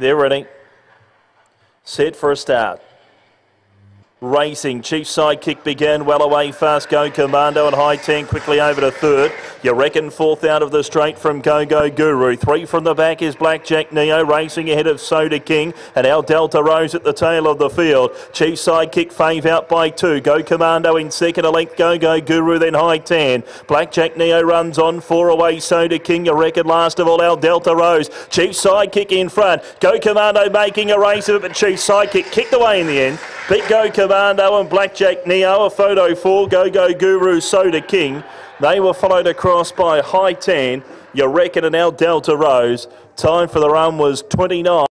They're ready. Set for a start. Racing, Chief Sidekick began well away fast. Go Commando and High 10 quickly over to third. You reckon fourth out of the straight from Go Go Guru. Three from the back is Blackjack Neo racing ahead of Soda King and our Delta Rose at the tail of the field. Chief Sidekick fave out by two. Go Commando in second, a length Go Go Guru then High 10. Blackjack Neo runs on four away Soda King. You reckon last of all our Delta Rose. Chief Sidekick in front. Go Commando making a race of it but Chief Sidekick kicked away in the end. Beat Go Commando and Blackjack Neo, a photo for Go Go Guru Soda King. They were followed across by High 10, You reckon and El Delta Rose. Time for the run was 29.